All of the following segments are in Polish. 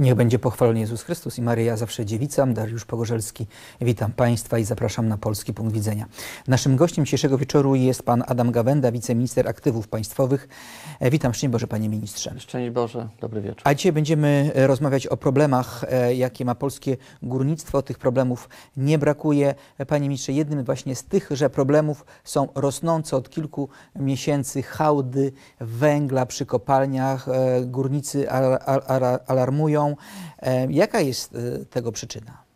Niech będzie pochwalony Jezus Chrystus i Maryja zawsze dziewica. Dariusz Pogorzelski. Witam Państwa i zapraszam na Polski Punkt Widzenia. Naszym gościem dzisiejszego wieczoru jest Pan Adam Gawenda, wiceminister aktywów państwowych. E, Witam, szczęść Boże Panie Ministrze. Szczęść Boże, dobry wieczór. A dzisiaj będziemy e, rozmawiać o problemach, e, jakie ma polskie górnictwo. Tych problemów nie brakuje. Panie Ministrze, jednym właśnie z tychże problemów są rosnące od kilku miesięcy hałdy węgla przy kopalniach. Górnicy al- al- al- alarmują. E, Jaka jest e, tego przyczyna?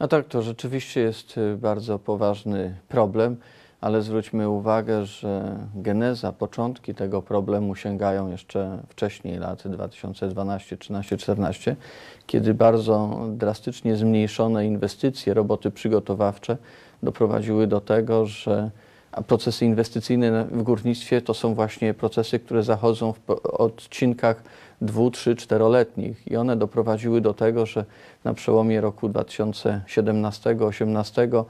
No tak, to rzeczywiście jest y, bardzo poważny problem, ale zwróćmy uwagę, że geneza, początki tego problemu sięgają jeszcze wcześniej, lat 2012, 13, 14, kiedy bardzo drastycznie zmniejszone inwestycje, roboty przygotowawcze doprowadziły do tego, że a procesy inwestycyjne w górnictwie to są właśnie procesy, które zachodzą w odcinkach dwu, trzy, czteroletnich i one doprowadziły do tego, że na przełomie roku 2017-2018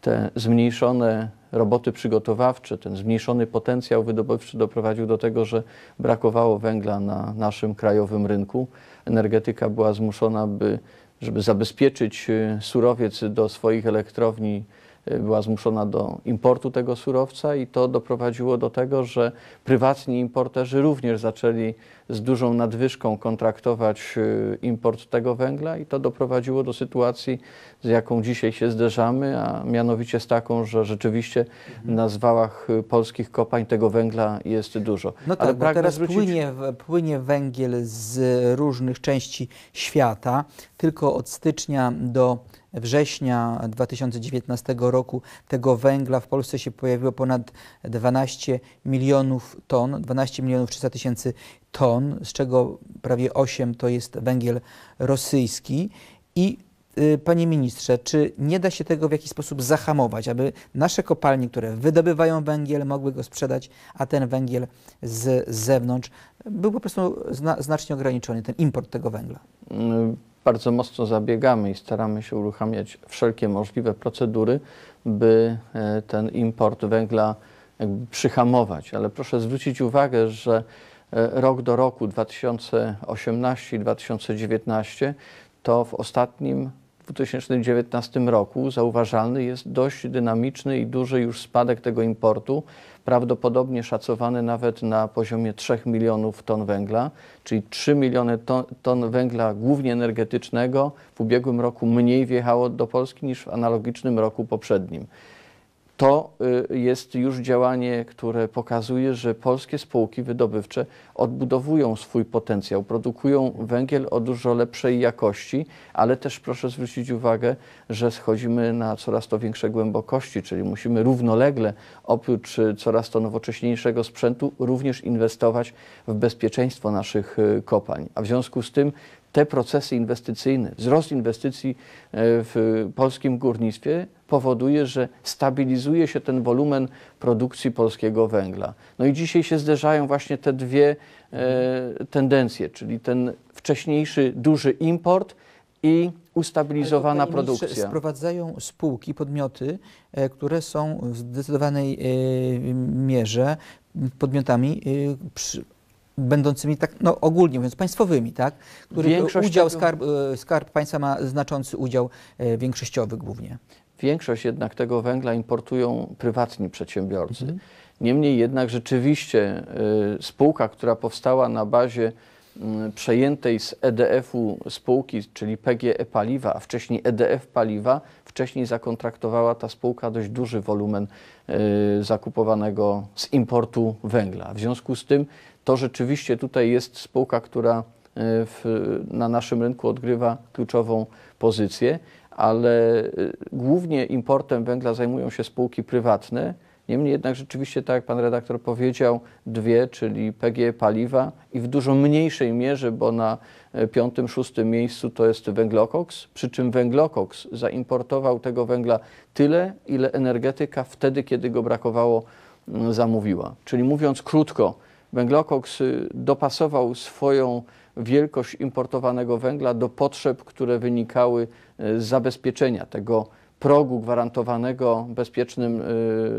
te zmniejszone roboty przygotowawcze, ten zmniejszony potencjał wydobywczy doprowadził do tego, że brakowało węgla na naszym krajowym rynku. Energetyka była zmuszona, by, żeby zabezpieczyć y, surowiec do swoich elektrowni, była zmuszona do importu tego surowca i to doprowadziło do tego, że prywatni importerzy również zaczęli z dużą nadwyżką kontraktować y, import tego węgla i to doprowadziło do sytuacji, z jaką dzisiaj się zderzamy, a mianowicie z taką, że rzeczywiście na zwałach y, polskich kopań tego węgla jest dużo. No tak, bo teraz płynie, w- płynie węgiel z różnych części świata. Tylko od stycznia do września 2019 roku tego węgla w Polsce się pojawiło ponad 12 milionów ton, 12 milionów 300 tysięcy ton, z czego prawie 8 to jest węgiel rosyjski. I y, Panie ministrze, czy nie da się tego w jakiś sposób zahamować, aby nasze kopalnie, które wydobywają węgiel, mogły go sprzedać, a ten węgiel z, zewnątrz był po prostu zna, znacznie ograniczony, ten import tego węgla? Bardzo mocno zabiegamy i staramy się uruchamiać wszelkie możliwe procedury, by e, ten import węgla przyhamować. Ale proszę zwrócić uwagę, że rok do roku 2018 i 2019 to w ostatnim 2019 roku zauważalny jest dość dynamiczny i duży już spadek tego importu, prawdopodobnie szacowany nawet na poziomie 3 milionów ton węgla, czyli 3 miliony ton, ton węgla głównie energetycznego w ubiegłym roku mniej wjechało do Polski niż w analogicznym roku poprzednim. To y, jest już działanie, które pokazuje, że polskie spółki wydobywcze odbudowują swój potencjał, produkują węgiel o dużo lepszej jakości, ale też proszę zwrócić uwagę, że schodzimy na coraz to większe głębokości, czyli musimy równolegle, oprócz y, coraz to nowocześniejszego sprzętu, również inwestować w bezpieczeństwo naszych y, kopalń. A w związku z tym te procesy inwestycyjne, wzrost inwestycji e, w polskim górnictwie powoduje, że stabilizuje się ten wolumen produkcji polskiego węgla. No i dzisiaj się zderzają właśnie te dwie e, tendencje, czyli ten wcześniejszy duży import i ustabilizowana Ale produkcja. Sprowadzają spółki, podmioty, e, które są w zdecydowanej mierze podmiotami będącymi tak, no ogólnie mówiąc, państwowymi, tak? Których Większość udział tego- skarb, e, skarb państwa ma znaczący udział e, większościowy głównie. Większość jednak tego węgla importują prywatni przedsiębiorcy. Mhm. Niemniej jednak rzeczywiście y, spółka, która powstała na bazie y, przejętej z EDF-u spółki, czyli PGE Paliwa, a wcześniej EDF Paliwa, wcześniej zakontraktowała ta spółka dość duży wolumen y, zakupowanego z importu węgla. W związku z tym to rzeczywiście tutaj jest spółka, która y, w, na naszym rynku odgrywa kluczową pozycję, ale y, głównie importem węgla zajmują się spółki prywatne. Niemniej jednak rzeczywiście, tak jak pan redaktor powiedział, dwie, czyli PGE Paliwa i w dużo mniejszej mierze, bo na e, piątym, szóstym miejscu to jest węglokoks, przy czym węglokoks zaimportował tego węgla tyle, ile energetyka wtedy, kiedy go brakowało, zamówiła. Czyli mówiąc krótko, węglokoks dopasował swoją wielkość importowanego węgla do potrzeb, które wynikały y, z zabezpieczenia tego progu gwarantowanego bezpiecznym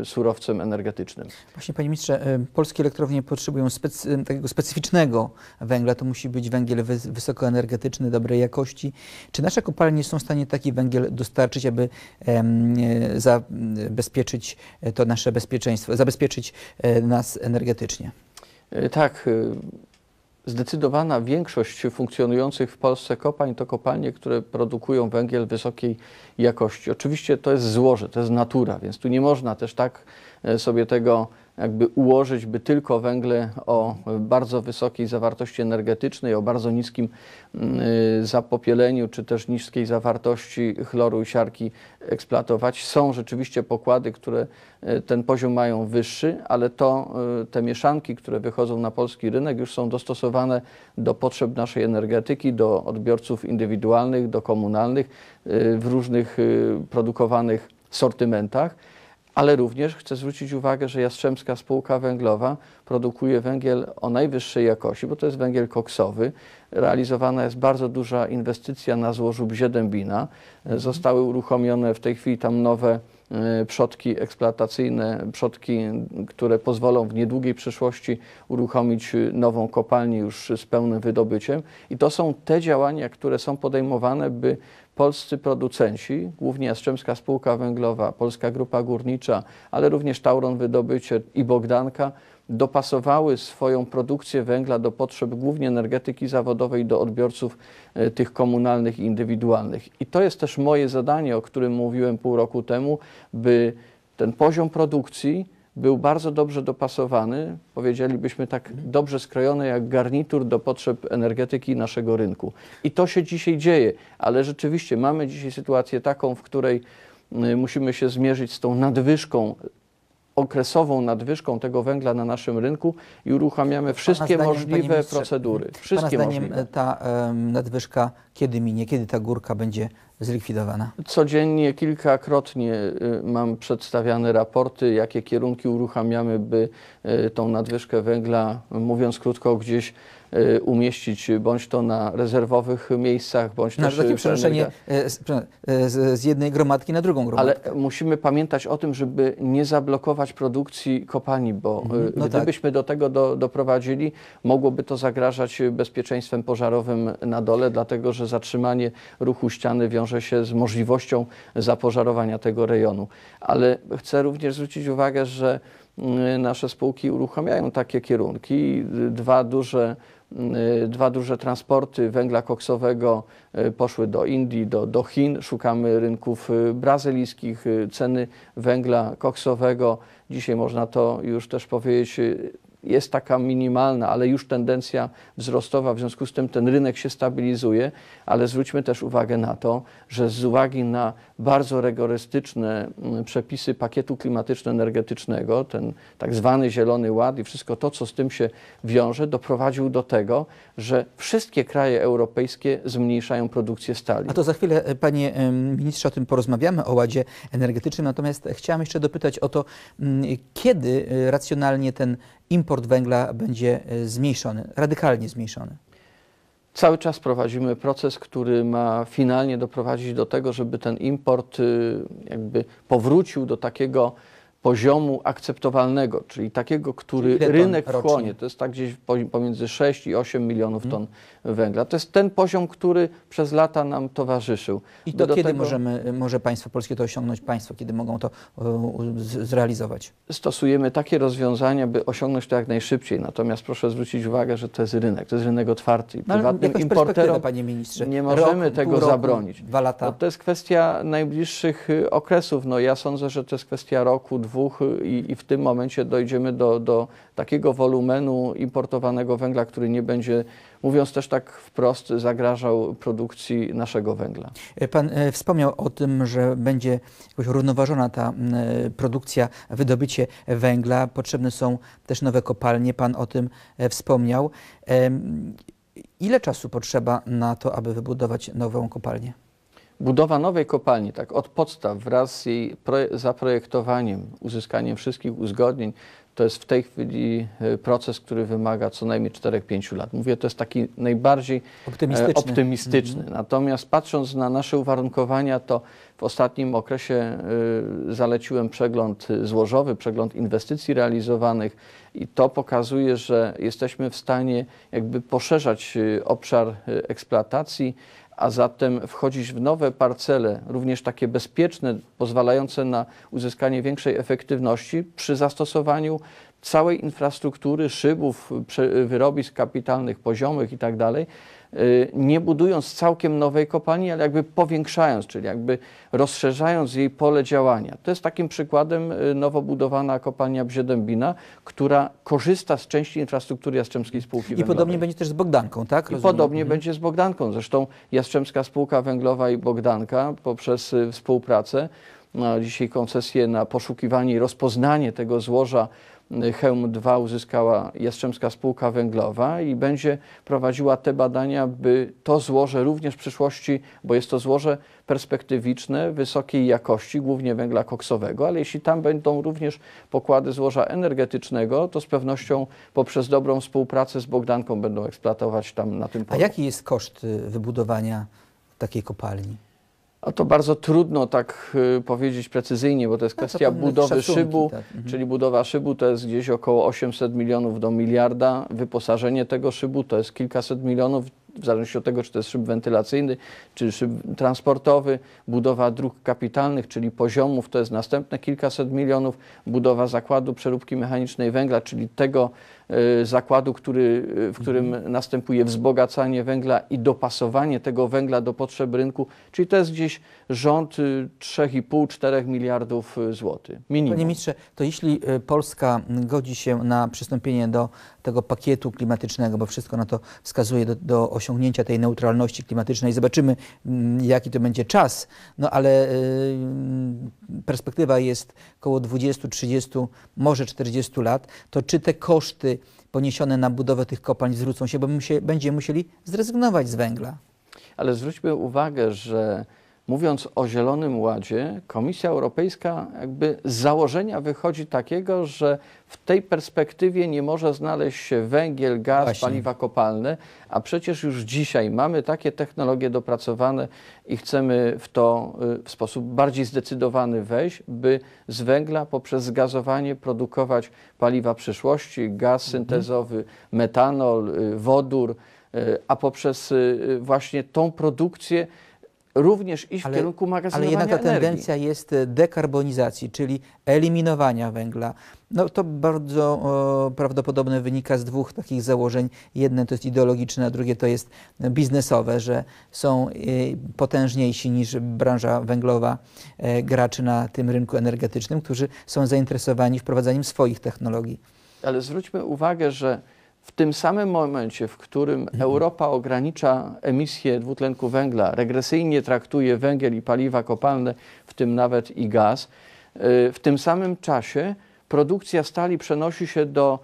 y, surowcem energetycznym. Właśnie Panie Ministrze, y, polskie elektrownie potrzebują specy, takiego specyficznego węgla. To musi być węgiel wys wysokoenergetyczny, dobrej jakości. Czy nasze kopalnie są w stanie taki węgiel dostarczyć, aby e, zabezpieczyć to nasze bezpieczeństwo, zabezpieczyć e, nas energetycznie? Y, Tak, y, zdecydowana większość funkcjonujących w Polsce kopalń to kopalnie, które produkują węgiel wysokiej jakości. Oczywiście to jest złoże, to jest natura, więc tu nie można też tak e, sobie tego jakby ułożyć, by tylko węgle o bardzo wysokiej zawartości energetycznej, o bardzo niskim mm, y, zapopieleniu, czy też niskiej zawartości chloru i siarki eksploatować. Są rzeczywiście pokłady, które y, ten poziom mają wyższy, ale to y, te mieszanki, które wychodzą na polski rynek, już są dostosowane do potrzeb naszej energetyki, do odbiorców indywidualnych, do komunalnych w różnych produkowanych sortymentach ale również chcę zwrócić uwagę, że Jastrzębska Spółka Węglowa produkuje węgiel o najwyższej jakości, bo to jest węgiel koksowy. Realizowana jest bardzo duża inwestycja na złożu Bziedębina. Zostały uruchomione w tej chwili tam nowe przodki eksploatacyjne, przodki, które pozwolą w niedługiej przyszłości uruchomić nową kopalnię już z pełnym wydobyciem. I to są te działania, które są podejmowane, by polscy producenci, głównie Jastrzębska Spółka Węglowa, Polska Grupa Górnicza, ale również Tauron Wydobycie i Bogdanka, dopasowały swoją produkcję węgla do potrzeb głównie energetyki zawodowej, do odbiorców e, tych komunalnych i indywidualnych. I to jest też moje zadanie, o którym mówiłem pół roku temu, by ten poziom produkcji był bardzo dobrze dopasowany, powiedzielibyśmy tak dobrze skrojony jak garnitur do potrzeb energetyki naszego rynku. I to się dzisiaj dzieje, ale rzeczywiście mamy dzisiaj sytuację taką, w której musimy się zmierzyć z tą nadwyżką okresową nadwyżką tego węgla na naszym rynku i uruchamiamy wszystkie zdaniem, możliwe procedury. Pana Wszystkie zdaniem możliwe. ta em, nadwyżka kiedy minie, kiedy ta górka będzie zlikwidowana? Codziennie, kilkakrotnie y, mam przedstawiane raporty, jakie kierunki uruchamiamy, by y, tą nadwyżkę węgla, mówiąc krótko, gdzieś umieścić, bądź to na rezerwowych miejscach, bądź No, też takie w przenoszenie e, z, e, z z jednej gromadki na drugą Ale gromadkę. musimy pamiętać o tym, żeby nie zablokować produkcji kopalni, bo Mhm, y, no tak. gdybyśmy do tego do, doprowadzili, mogłoby to zagrażać bezpieczeństwem pożarowym na dole, dlatego że zatrzymanie ruchu ściany wiąże się z możliwością zapożarowania tego rejonu. Ale chcę również zwrócić uwagę, że y, nasze spółki uruchamiają takie kierunki. Dwa duże y, Dwa duże transporty węgla koksowego y, poszły do Indii, do, do Chin. Szukamy rynków y, brazylijskich. Y, Ceny węgla koksowego, dzisiaj można to już też powiedzieć, y, jest taka minimalna, ale już tendencja wzrostowa, w związku z tym ten rynek się stabilizuje, ale zwróćmy też uwagę na to, że z uwagi na bardzo rygorystyczne mm, przepisy pakietu klimatyczno-energetycznego, ten tak zwany Zielony Ład i wszystko to, co z tym się wiąże, doprowadził do tego, że wszystkie kraje europejskie zmniejszają produkcję stali. A to za chwilę, e, panie ministrze, o tym porozmawiamy, o ładzie energetycznym. Natomiast chciałam jeszcze dopytać o to, mm, kiedy e, racjonalnie ten import węgla będzie e, zmniejszony, radykalnie zmniejszony. Cały czas prowadzimy proces, który ma finalnie doprowadzić do tego, żeby ten import y, jakby powrócił do takiego poziomu akceptowalnego, czyli takiego, który ton rynek rocznie? wchłonie. To jest tak gdzieś po- pomiędzy 6 i 8 milionów ton węgla. To jest ten poziom, który przez lata nam towarzyszył. I to do kiedy tego możemy, może państwo polskie to osiągnąć, państwo, kiedy mogą to e, zrealizować? Stosujemy takie rozwiązania, by osiągnąć to jak najszybciej. Natomiast proszę zwrócić uwagę, że to jest rynek, to jest rynek otwarty. I No, prywatnym perspektywę, importerom panie ministrze. nie możemy Rok, tego roku, zabronić. Dwa lata. No to jest kwestia najbliższych y, okresów. No ja sądzę, że to jest kwestia roku, dwóch i, i w tym momencie dojdziemy do, do takiego wolumenu importowanego węgla, który nie będzie, mówiąc też tak wprost, zagrażał produkcji naszego węgla. Pan e, wspomniał o tym, że będzie jakoś równoważona ta e, produkcja, wydobycie węgla. Potrzebne są też nowe kopalnie. Pan o tym e, wspomniał. Ile czasu potrzeba na to, aby wybudować nową kopalnię? Budowa nowej kopalni, tak od podstaw, wraz z jej zaprojektowaniem, uzyskaniem wszystkich uzgodnień, to jest w tej chwili e, proces, który wymaga co najmniej 4-5 lat. Mówię, to jest taki najbardziej optymistyczny. optymistyczny. Mhm. Natomiast patrząc na nasze uwarunkowania, to w ostatnim okresie y, zaleciłem przegląd złożowy, przegląd inwestycji realizowanych i to pokazuje, że jesteśmy w stanie jakby poszerzać y, obszar y, eksploatacji, a zatem wchodzić w nowe parcele, również takie bezpieczne, pozwalające na uzyskanie większej efektywności przy zastosowaniu całej infrastruktury, szybów, wyrobisk kapitalnych, poziomych itd., tak nie budując całkiem nowej kopalni, ale jakby powiększając, czyli jakby rozszerzając jej pole działania. To jest takim przykładem y, nowo budowana kopalnia Bziedębina, która korzysta z części infrastruktury Jastrzębskiej Spółki I Węglowej. I podobnie będzie też z Bogdanką, tak? I podobnie mhm. będzie z Bogdanką. Zresztą Jastrzębska Spółka Węglowa i Bogdanka poprzez y, współpracę, no, dzisiaj koncesję na poszukiwanie i rozpoznanie tego złoża Hełm 2 uzyskała Jastrzębska Spółka Węglowa i będzie prowadziła te badania, by to złoże również w przyszłości, bo jest to złoże perspektywiczne, wysokiej jakości, głównie węgla koksowego, ale jeśli tam będą również pokłady złoża energetycznego, to z pewnością poprzez dobrą współpracę z Bogdanką będą eksploatować tam na tym polu. A jaki jest koszt y, wybudowania takiej kopalni? A to bardzo trudno tak y, powiedzieć precyzyjnie, bo to jest no, kwestia budowy szacunki, szybu, tak. mhm. czyli budowa szybu to jest gdzieś około 800 milionów do miliarda, wyposażenie tego szybu to jest kilkaset milionów, w zależności od tego, czy to jest szyb wentylacyjny, czy szyb transportowy, budowa dróg kapitalnych, czyli poziomów, to jest następne kilkaset milionów, budowa zakładu przeróbki mechanicznej węgla, czyli tego zakładu, który, w którym mhm. następuje wzbogacanie węgla i dopasowanie tego węgla do potrzeb rynku, czyli to jest gdzieś rząd 3,5-4 y, miliardów y, złotych. Minimum. Panie ministrze, to jeśli Polska godzi się na przystąpienie do tego pakietu klimatycznego, bo wszystko na to wskazuje do, do osiągnięcia tej neutralności klimatycznej. Zobaczymy, mm, jaki to będzie czas, no ale y, perspektywa jest około 20, 30, może 40 lat. To czy te koszty poniesione na budowę tych kopalń zwrócą się, bo my się, będziemy musieli zrezygnować z węgla? Ale zwróćmy uwagę, że mówiąc o Zielonym Ładzie, Komisja Europejska jakby z założenia wychodzi takiego, że w tej perspektywie nie może znaleźć się węgiel, gaz, Właśnie. paliwa kopalne, a przecież już dzisiaj mamy takie technologie dopracowane i chcemy w to y, w sposób bardziej zdecydowany wejść, by z węgla poprzez zgazowanie produkować paliwa przyszłości, gaz mhm. syntezowy, metanol, y, wodór, y, a poprzez właśnie tą produkcję również iść ale, w kierunku magazynowania Ale jednak ta energii. tendencja jest e, dekarbonizacji, czyli eliminowania węgla. No to bardzo o, prawdopodobne wynika z dwóch takich założeń. Jedne to jest ideologiczne, a drugie to jest biznesowe, że są y, potężniejsi niż branża węglowa y, graczy na tym rynku energetycznym, którzy są zainteresowani wprowadzaniem swoich technologii. Ale zwróćmy uwagę, że w tym samym momencie, w którym mhm. Europa ogranicza emisję dwutlenku węgla, regresyjnie traktuje węgiel i paliwa kopalne, w tym nawet i gaz, y, w tym samym czasie produkcja stali przenosi się do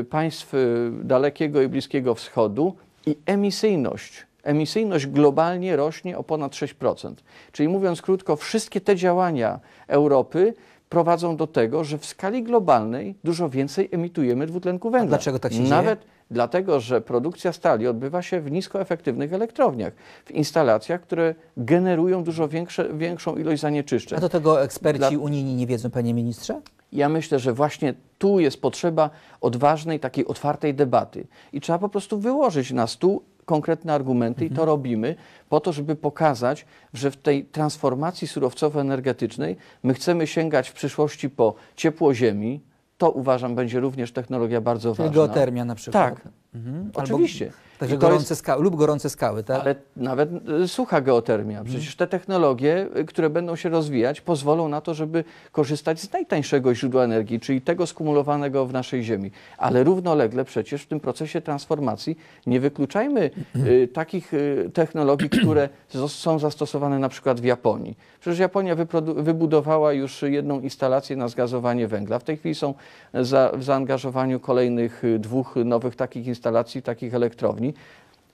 y, państw y, dalekiego i bliskiego wschodu i emisyjność emisyjność globalnie rośnie o ponad 6%. Czyli mówiąc krótko, wszystkie te działania Europy prowadzą do tego, że w skali globalnej dużo więcej emitujemy dwutlenku węgla. A dlaczego tak się Nawet dzieje? dlatego, że produkcja stali odbywa się w niskoefektywnych elektrowniach, w instalacjach, które generują dużo większe, większą ilość zanieczyszczeń. A do tego eksperci Dla... unijni nie wiedzą, panie ministrze? Ja myślę, że właśnie tu jest potrzeba odważnej, takiej otwartej debaty. I trzeba po prostu wyłożyć na stół konkretne argumenty mhm. i to mhm. robimy po to, żeby pokazać, że w tej transformacji surowcowo-energetycznej my chcemy sięgać w przyszłości po ciepło ziemi. To uważam będzie również technologia bardzo Czyli ważna. geotermia na przykład. Tak, mhm. oczywiście. Także gorące jest, skały lub gorące skały, tak? Ale nawet y, sucha geotermia. Mhm. Przecież te technologie, y, które będą się rozwijać, pozwolą na to, żeby korzystać z najtańszego źródła energii, czyli tego skumulowanego w naszej Ziemi. Ale równolegle przecież w tym procesie transformacji nie wykluczajmy y, takich y, technologii, które są zastosowane na przykład w Japonii. Przecież Japonia wybudowała już jedną instalację na zgazowanie węgla. W tej chwili są za, w zaangażowaniu kolejnych y, dwóch nowych takich instalacji, takich elektrowni.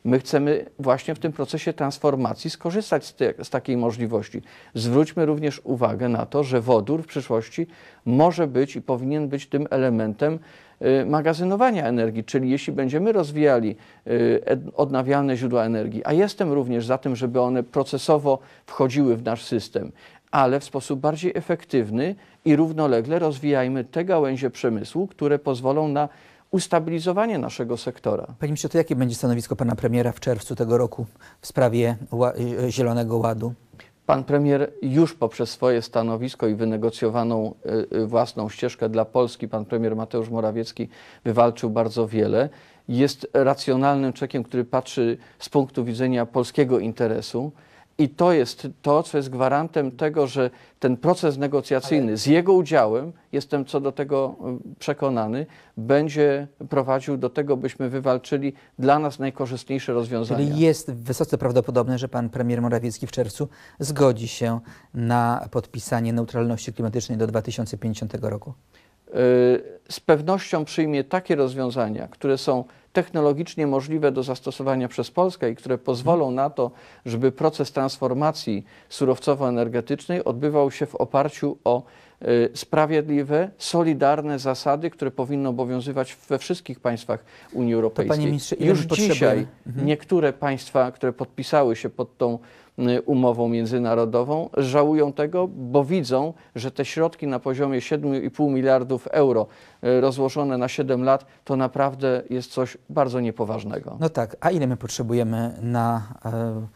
My chcemy właśnie w tym procesie transformacji skorzystać z, te, z, takiej możliwości. Zwróćmy również uwagę na to, że wodór w przyszłości może być i powinien być tym elementem y, magazynowania energii, czyli jeśli będziemy rozwijali y, odnawialne źródła energii, a jestem również za tym, żeby one procesowo wchodziły w nasz system, ale w sposób bardziej efektywny i równolegle rozwijajmy te gałęzie przemysłu, które pozwolą na ustabilizowanie naszego sektora. Panie ministrze, to jakie będzie stanowisko pana premiera w czerwcu tego roku w sprawie y, Zielonego Ładu? Pan premier już poprzez swoje stanowisko i wynegocjowaną y, y, własną ścieżkę dla Polski, pan premier Mateusz Morawiecki wywalczył bardzo wiele. Jest racjonalnym człowiekiem, który patrzy z punktu widzenia polskiego interesu. I to jest to, co jest gwarantem tego, że ten proces negocjacyjny z jego udziałem, jestem co do tego y, przekonany, będzie prowadził do tego, byśmy wywalczyli dla nas najkorzystniejsze rozwiązania. Czyli jest wysoce prawdopodobne, że pan premier Morawiecki w czerwcu zgodzi się na podpisanie neutralności klimatycznej do 2050 roku? Y, z pewnością przyjmie takie rozwiązania, które są technologicznie możliwe do zastosowania przez Polskę i które pozwolą na to, żeby proces transformacji surowcowo-energetycznej odbywał się w oparciu o sprawiedliwe, solidarne zasady, które powinny obowiązywać we wszystkich państwach Unii Europejskiej. Panie ministrze, Już dzisiaj mhm. niektóre państwa, które podpisały się pod tą Y, umową międzynarodową, żałują tego, bo widzą, że te środki na poziomie 7,5 miliardów euro y, rozłożone na 7 lat to naprawdę jest coś bardzo niepoważnego. No tak, a ile my potrzebujemy na e,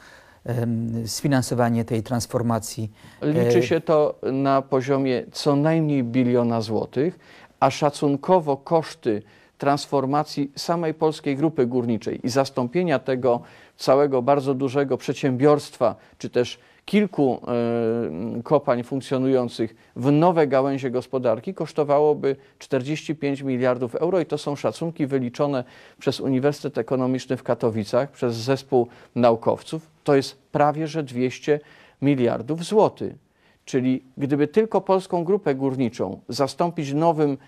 sfinansowanie tej transformacji? Liczy się to na poziomie co najmniej biliona złotych, a szacunkowo koszty transformacji samej polskiej grupy górniczej i zastąpienia tego całego bardzo dużego przedsiębiorstwa, czy też kilku y, kopań funkcjonujących w nowe gałęzie gospodarki kosztowałoby 45 miliardów euro i to są szacunki wyliczone przez Uniwersytet Ekonomiczny w Katowicach, przez zespół naukowców. To jest prawie że 200 miliardów złotych. Czyli gdyby tylko polską grupę górniczą zastąpić nowym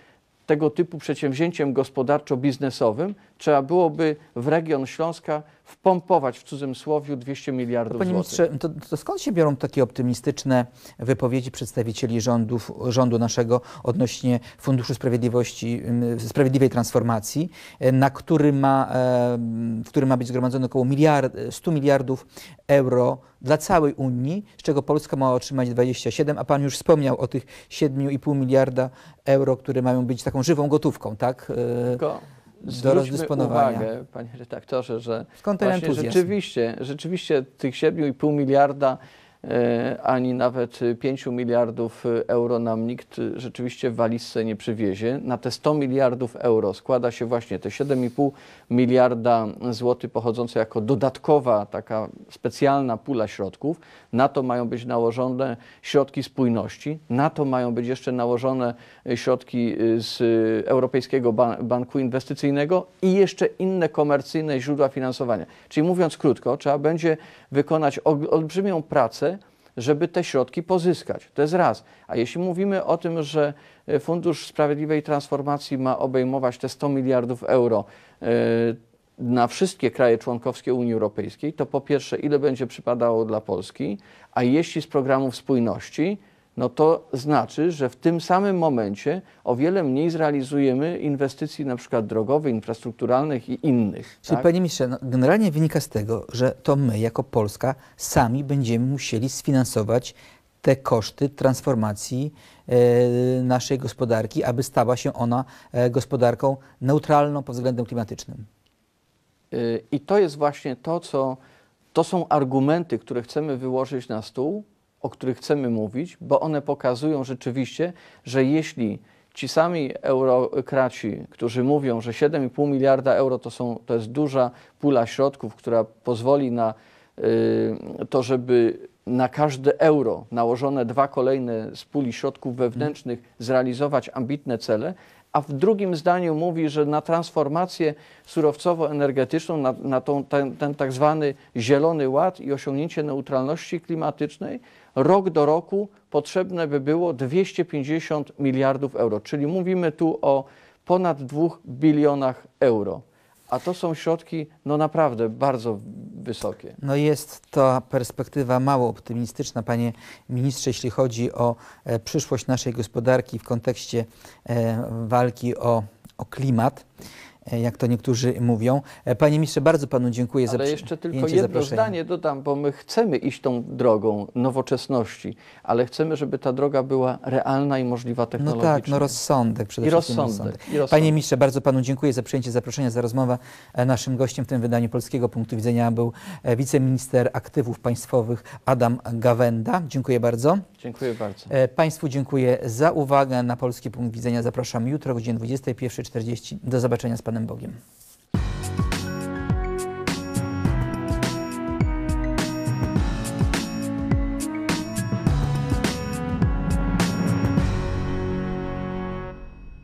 tego typu przedsięwzięciem gospodarczo-biznesowym trzeba byłoby w region Śląska wpompować w cudzysłowie 200 miliardów Panie złotych. ministrze, to, to, skąd się biorą takie optymistyczne wypowiedzi przedstawicieli rządów, rządu naszego odnośnie Funduszu Sprawiedliwości, Sprawiedliwej Transformacji, na który ma, w którym ma być zgromadzone około miliard, 100 miliardów euro dla całej Unii, z czego Polska ma otrzymać 27, a Pan już wspomniał o tych 7,5 miliarda euro, które mają być taką żywą gotówką, tak? Tylko do rozdysponowania. uwagę, panie redaktorze, że Skąd ten rzeczywiście, rzeczywiście tych 7,5 miliarda ani nawet 5 miliardów euro nam nikt rzeczywiście w walizce nie przywiezie. Na te 100 miliardów euro składa się właśnie te 7,5 miliarda złotych pochodzące jako dodatkowa taka specjalna pula środków. Na to mają być nałożone środki spójności, na to mają być jeszcze nałożone środki z Europejskiego Banku Inwestycyjnego i jeszcze inne komercyjne źródła finansowania. Czyli mówiąc krótko, trzeba będzie wykonać olbrzymią pracę, żeby te środki pozyskać. To jest raz. A jeśli mówimy o tym, że e, Fundusz Sprawiedliwej Transformacji ma obejmować te 100 miliardów euro e, na wszystkie kraje członkowskie Unii Europejskiej, to po pierwsze, ile będzie przypadało dla Polski, a jeśli z programów spójności, no to znaczy, że w tym samym momencie o wiele mniej zrealizujemy inwestycji na przykład drogowych, infrastrukturalnych i innych. Czyli tak? panie ministrze, no, generalnie wynika z tego, że to my jako Polska sami będziemy musieli sfinansować te koszty transformacji e, naszej gospodarki, aby stała się ona e, gospodarką neutralną pod względem klimatycznym. Y, I to jest właśnie to, co to są argumenty, które chcemy wyłożyć na stół, o których chcemy mówić, bo one pokazują rzeczywiście, że jeśli ci sami eurokraci, którzy mówią, że 7,5 miliarda euro to, są, to jest duża pula środków, która pozwoli na y, to, żeby na każde euro nałożone dwa kolejne z puli środków wewnętrznych zrealizować ambitne cele, a w drugim zdaniu mówi, że na transformację surowcowo-energetyczną, na, na tą, ten, ten tak zwany zielony ład i osiągnięcie neutralności klimatycznej, rok do roku potrzebne by było 250 miliardów euro, czyli mówimy tu o ponad 2 bilionach euro. A to są środki no naprawdę bardzo wysokie. No jest to perspektywa mało optymistyczna, panie ministrze, jeśli chodzi o e, przyszłość naszej gospodarki w kontekście e, walki o, o klimat, jak to niektórzy mówią. E, panie ministrze, bardzo panu dziękuję za Ale jeszcze tylko jedno zdanie dodam, bo my chcemy iść tą drogą nowoczesności, ale chcemy, żeby ta droga była realna i możliwa No technologicznie. tak, no rozsądek przede I wszystkim. rozsądek, i rozsądek. Panie ministrze, bardzo panu dziękuję za przyjęcie zaproszenia, za rozmowę. E, Naszym gościem w tym wydaniu Polskiego Punktu Widzenia był e, wiceminister aktywów państwowych Adam Gawenda. Dziękuję bardzo. Dziękuję bardzo. E, Państwu dziękuję za uwagę. Na Polski Punkt Widzenia zapraszam jutro o godzinie 21.40. Do zobaczenia z Panem Bogiem.